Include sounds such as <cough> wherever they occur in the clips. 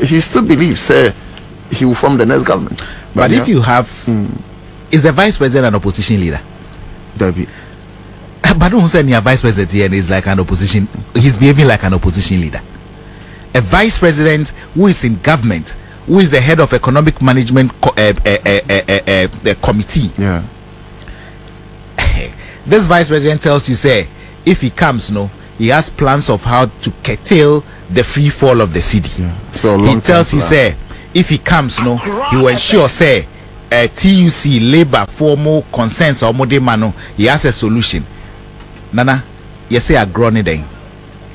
he still believes uh, he will form the next government. But, if you have, is the vice president an opposition leader? Debbie, but don't say your vice president here is like an opposition. He's behaving like an opposition leader. A vice president who is in government, who is the head of economic management co- uh, uh, the committee. yeah, <laughs> This vice president tells you, say, if he comes, no, he has plans of how to curtail the free fall of the cedi. yeah. So he tells you, say, if he comes, no, he will ensure, say, uh, TUC, labor, formal concerns or more man, he has a solution. Nana, you say a grown then,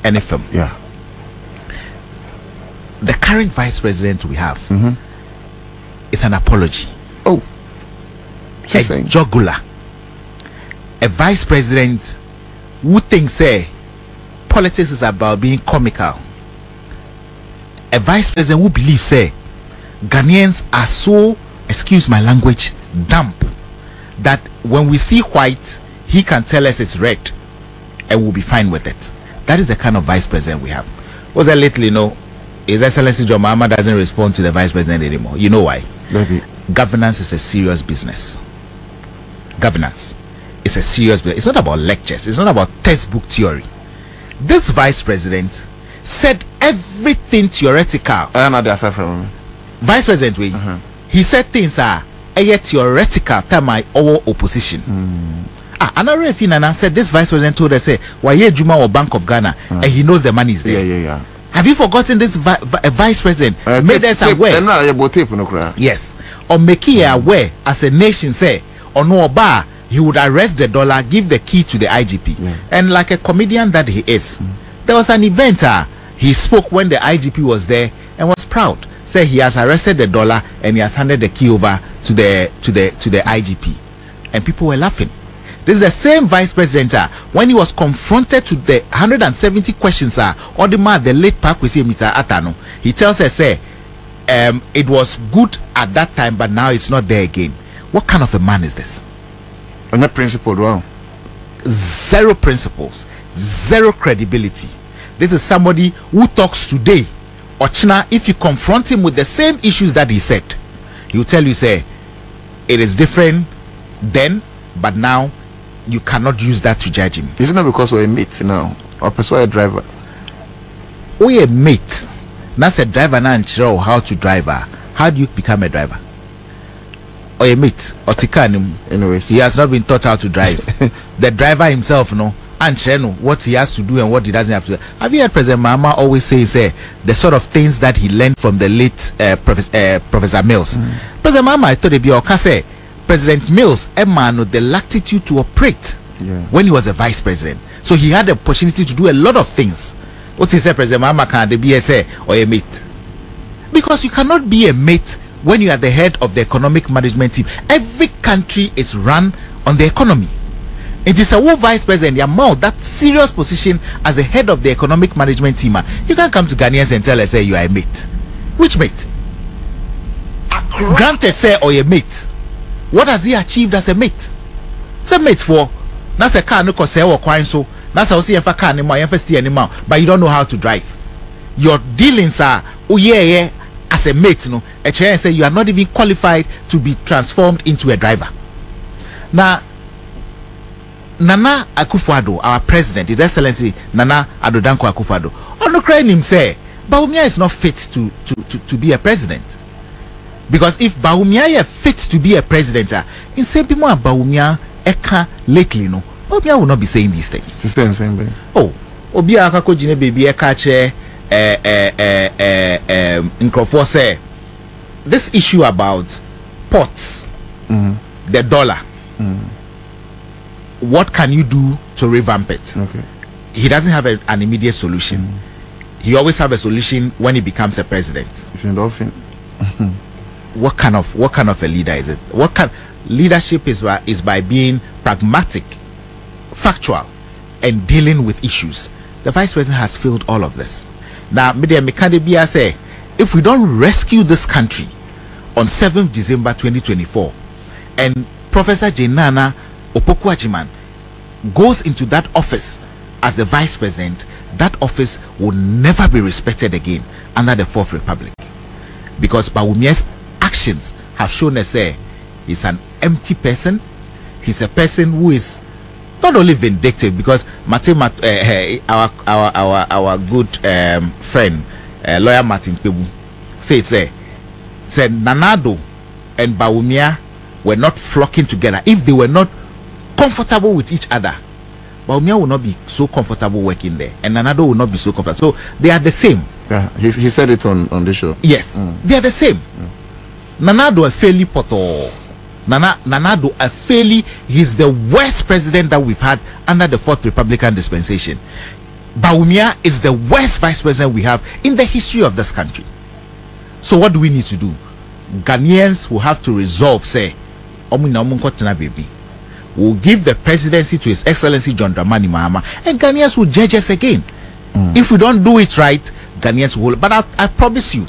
NFM. yeah, The current vice president we have Mhm. is an apology, oh, a just saying. jugular, a vice president who thinks, say, politics is about being comical. A vice president who believes, say, Ghanaians are so, excuse my language, damp that when we see white, he can tell us it's red and we'll be fine with it. That is the kind of vice president we have. Was that lately, you know, His Excellency John Mahama doesn't respond to the vice president anymore. You know why? Debbie, Governance is a serious business. Governance is a serious business. It's not about lectures, it's not about textbook theory. This vice president said everything theoretical I know the affair from me. vice president wey Uh-huh. he said things are ɛyɛ theoretical time a ɔwɔ opposition ah another efi nana said this vice president told us say wayɛ adwuma wɔ bank of ghana and he knows the money is Yeah, there yeah, yeah. have you forgotten this vi vi uh, vice president Uh, made tape- us tape- aware ɛno a yɛbɔ tape no koraa. yes or making you aware as a nation say ɔno ɔba a he would arrest the dollar give the key to the igp Yeah. and like a comedian that he is there was an event uh, he spoke when the igp was there and was proud say he has arrested the dollar and he has handed the key over to the to the to the igp and people were laughing this is the same vice president uh, when he was confronted to the 170 questions uh, or the man the late park with mr atano he tells us say um, it was good at that time, but now it's not there again. What kind of a man is this? Ɔnyɛ principled wow. Zero principles, zero credibility. This is somebody who talks today. Ochina, if you confront him with the same issues that he said, he will tell you, say, it is different then, but now you cannot use that to judge him. Is it not because we're a mate now? Or persuade a driver? Oye mate, that's a driver now and show how to drive. ah. How do you become a driver? Oye mate, otika ni mu. Anyways. he has not been taught how to drive. <laughs> the driver himself, no, and know what he has to do and what he doesn't have to. do. Have you heard President Mahama always say, say eh, the sort of things that he learned from the late eh, uh, Professor, uh, eh, Professor Mills? Mm. President Mahama, I thought it'd be okay. Say President Mills, a man with the latitude to operate Yeah. when he was a vice president, so he had the opportunity to do a lot of things. What he said, President Mahama can be a say or a mate because you cannot be a mate when you are the head of the economic management team every country is run on the economy. It is a war vice president the amount that serious position as the head of the economic management team. Ah, you can't come to ghanaians and tell us say you are a mate. Which mate? Granted say or a mate. What has he achieved as a mate? Say mate for na sɛ car no kɔ sɛ wɔ kwan so. Yɛmfa car no mu a yɛmfa steer no mu a but you don't know how to drive. Your dealings are woyɛɛyɛ as a mate no ɛkyerɛ sɛ you are not even qualified to be transformed into a driver. Na nana akufo-addo our president his excellency nana addo danko akufo-addo ɔno kora nim sɛ bawumia is not fit to, to, to, to be a president. Because if bawumia yɛ fit to be a president a nsɛm bi mu a bawumia ɛka lately no bawumia will not be saying these things. Same thing. oh obi a akakɔ gyina baabi ɛka kyerɛ ɛɛ ɛɛ ɛɛ nkurɔfoɔ sɛ this issue about ports Mm. the dollar mm-hmm. what can you do to revamp it? Okay. he doesn't have a, an immediate solution. Mm-hmm. He always have a solution when he becomes a president. If you're <laughs> what kind of what kind of a leader is it? What kind leadership is by is by being pragmatic factual and dealing with issues. The vice president has failed all of this now media bia say if we don't rescue this country on 7th december 2024 and professor jane naana opoku goes into that office as the vice president that office will never be respected again under the fourth republic because Bawumia's actions have shown us say he's an empty person. He's a person who is not only vindictive because Martin, uh, our our our our good um, friend, uh, lawyer Martin Kpebu, said say said Nana Addo and Bawumia were not flocking together if they were not comfortable with each other. Bawumia will not be so comfortable working there, and Nana Addo will not be so comfortable. So they are the same. Yeah, he, he said it on, on the show. Yes, they are the same. Nanado Afeli Poto. Nana Nanado Afeli, he's the worst president that we've had under the Fourth Republican dispensation. Bawumia is the worst vice president we have in the history of this country. So what do we need to do? Ghanaians will have to resolve, say, "Omu na omu baby. We'll give the presidency to His Excellency John Dramani Mahama, and Ghanaians will judge us again. Mm. If we don't do it right, Ghanaians will. But I, I promise you,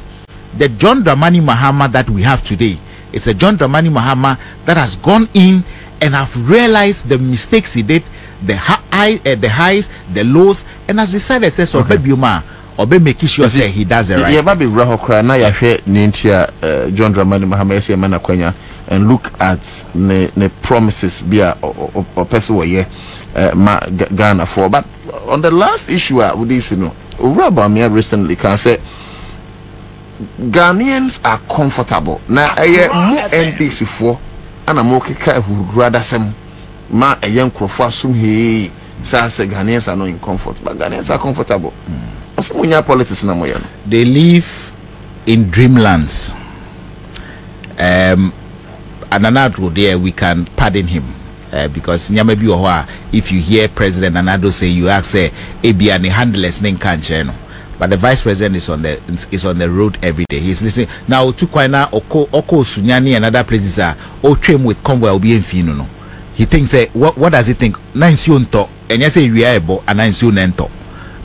the John Dramani Mahama that we have today is a John Dramani Mahama that has gone in and have realized the mistakes he did, the high, uh, the highs, the lows, and has decided says, "Obe bioma, obe making sure say he does the right." yɛba bɛwura hɔ koraa na yɛahwɛ ne nti a john dramani mahama ɛsɛ yɛma no akwanya and look at ne, ne promises bi a ɔpɛ sɛ wɔyɛ ma Ga- ghanafoɔ but on the last issue a wode si no owura bamea recently kan sɛ ghanaians are comfortable. Na ɛyɛ mo ndc foɔ ana mokeka ahuhuru adasɛm ma ɛyɛ nkurɔfoɔ asom hee saa sɛ ghanaians are not in comfort but ghanaians are comfortable. Ɔsɛ monya politics na moyɛ no. They live in dreamlands. Um, Ananado there, we can pardon him. Uh, because nyama bi wɔ hɔ a if you hear president nanado say you ask say ebia ne handlers ne nka nkyerɛ no but the vice president is on the is on the road every day. He's listening. Now otu kwan na ɔkɔ ɔkɔ osunyani and other places are ɔtwa mu with convoy a obi mfi no no? He thinks what what does he think? Na nsuo ntɔ ɛnyɛ sɛ ewia ɛbɔ ana nsuo na ntɔ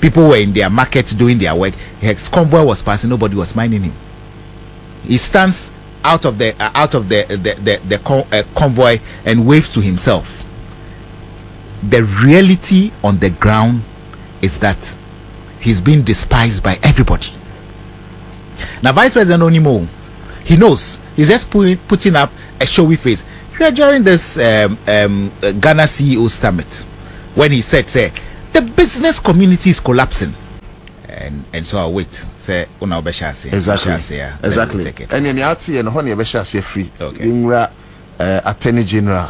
people were in their market doing their work. His convoy was passing nobody was minding him. He stands out of the uh, out of the the the, the con- uh, convoy and waves to himself. The reality on the ground is that he's being despised by everybody. Now vice president onimo he knows. He's just putting, putting up a showy face. Here during this um, um, uh, ghana ceo summit when he said say the business community is collapsing. And and so i wait. Say una obesha say exactly. exactly ɛne nea ate yɛ no hɔ ne yɛbɛhyɛ aseɛ firi Okay. yɛnwura uh, attorney general.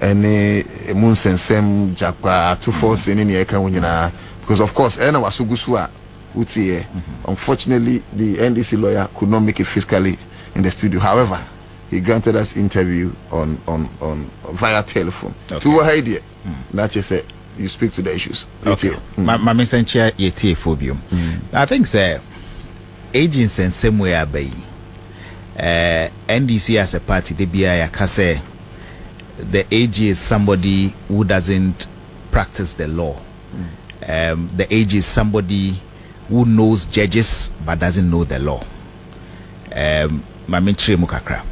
Ɛne mu nsɛnsɛm gyakpa atofoɔ se ne nea ɛka ho nyinaa because of course ɛna waso gu so a woteɛ unfortunately the ndc lawyer could not make it physically in the studio. However he granted us interview on on on via telephone. Okay. to wɔ ha yi deɛ na kyerɛ sɛ you speak to the issues. Okay. Mm. ma ma me nkyɛn yɛtie phobium i think sɛ agents nsɛm wei aba yi uh, ndc as a party de bia yɛaka sɛ the ag is somebody who doesn't practice the law um, the ag is somebody who knows judges but doesn't know the law um, ma menkyerɛ mu kakra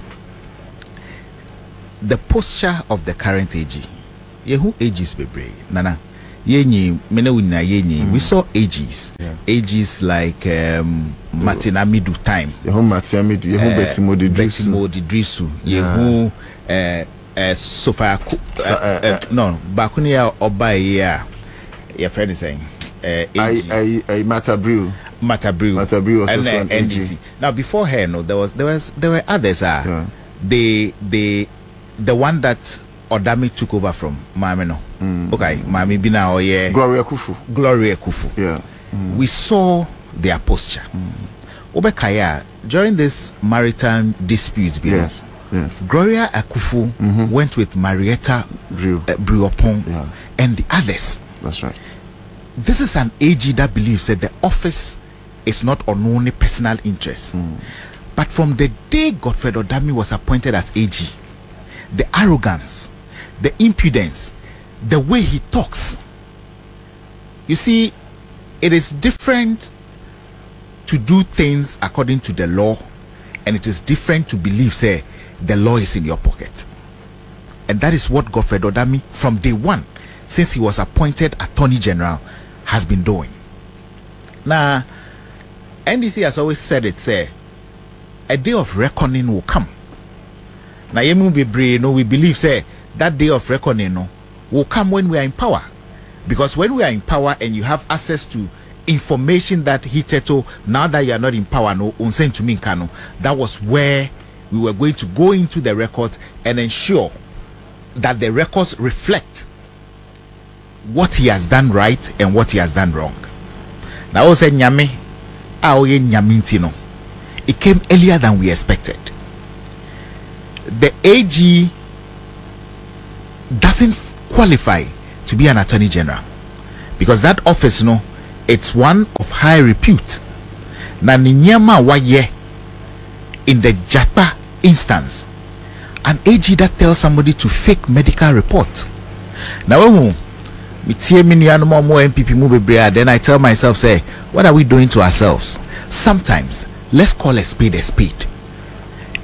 the posture of the current AG. Yehu AGs bebree. Nana. Yenyi, mene wo nyinaa yenyi. We saw AGs. AGs like um, Martin Amidu time. yɛho matea medu yɛho bɛtimode drusu Betimo Didrisu. Yehu uh, uh, Sofa Aku- Sa- uh, eh, uh, no, baako ne a ɔbaa yi a yɛfrɛ ne sɛn. Uh, AG. I, I, I matter brew. Matabriu. Matabriu was also and, uh, AG. NDC. Now before her, no, there was there was there were others. Uh, Yeah. they they the one that Odami took over from Mami no. Okay, Mami Bina or yeah, Gloria Kufu. Gloria Kufu. Yeah. We saw their posture. Obekaya during this maritime dispute, below, Yes. Yes. Gloria Akufu went with Marietta Brew. uh, Briopon Yeah. and the others That's right. this is an AG that believes that the office is not on only personal interest. Hmm. But from the day Godfred Odami was appointed as AG, the arrogance, the impudence, the way he talks. You see, it is different to do things according to the law, and it is different to believe, say, the law is in your pocket. And that is what Godfred Odami, from day one, since he was appointed Attorney General, has been doing. Now, NDC has always said it, say, a day of reckoning will come. Na yemu bebree no we believe say that day of reckoning no will come when we are in power. Because when we are in power and you have access to information that hitherto now that you are not in power no unsent to me that was where we were going to go into the records and ensure that the records reflect what he has done right and what he has done wrong. Now, say nyame, aoye nyame no, it came earlier than we expected. The AG doesn't qualify to be an attorney general because that office, no, it's one of high repute. Na ni nneɛma a in the Jakpa instance, an AG that tells somebody to fake medical report. Now, when then i tell myself say what are we doing to ourselves? Sometimes let's call a spade a spade.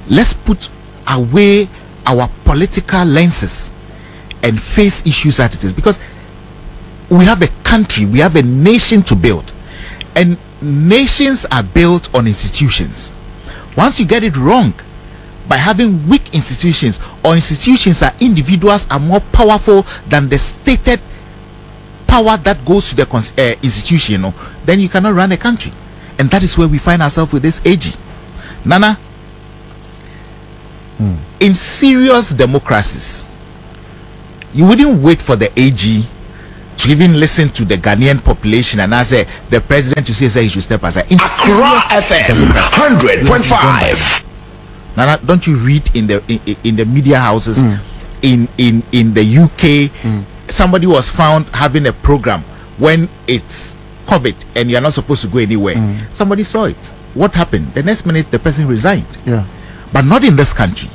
Let's put away our political lenses and face issues as it is. Because we have a country we have a nation to build. And nations are built on institutions. Once you get it wrong by having weak institutions or institutions that individuals are more powerful than the stated power that goes to the cons- uh, institution, you know, then you cannot run a country. And that is where we find ourselves with this AG. Nana, hmm. in serious democracies, you wouldn't wait for the AG to even listen to the Ghanaian population and I say eh, the president to say, say he should step aside. In Accra FM democracies, 100.5. Nana, don't you read in the in, in the media houses hmm. in in in the UK? Hmm. Somebody was found having a program when it's COVID and you're not supposed to go anywhere. Mm. Somebody saw it. What happened? The next minute, the person resigned. Yeah. But not in this country.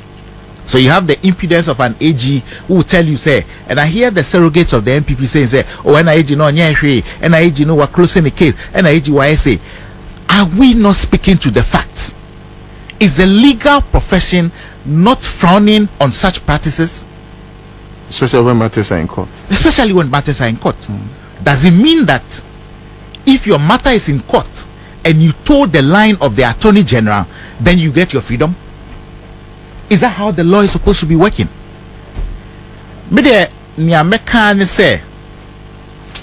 So you have the impudence of an AG who will tell you, say, and I hear the surrogates of the NPP saying, say, oh, NIAG no NIAG no we're closing the case, NIAG why say, are we not speaking to the facts? Is the legal profession not frowning on such practices, Especially when matters are in court. especially when matters are in court? Does it mean that if your matter is in court and you toe the line of the attorney general, then you get your freedom? Is that how the law is supposed to be working? Me de nea meka say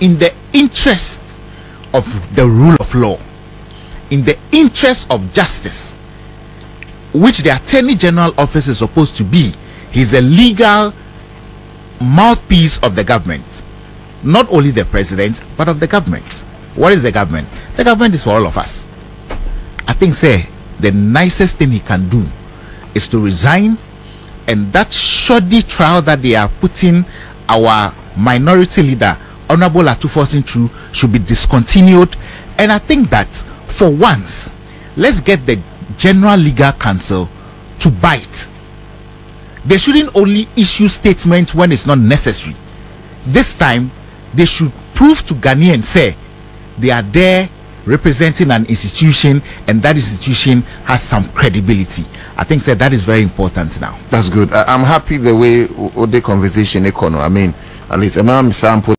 in the interest of the rule of law, in the interest of justice, which the attorney general office is supposed to be, he's a legal mouthpiece of the government. Not only the president but of the government. What is the government? The government is for all of us. I think say the nicest thing he can do is to resign and that shoddy trial that they are putting our minority leader honorable ato forson through should be discontinued. And i think that for once let's get the general legal council to bite they shouldn't only issue statements when it's not necessary. This time, they should prove to Ghanaians say they are there representing an institution and that institution has some credibility. I think that that is very important now. That's good. I, I'm happy the way the conversation econo. I mean, at least Emma Sampo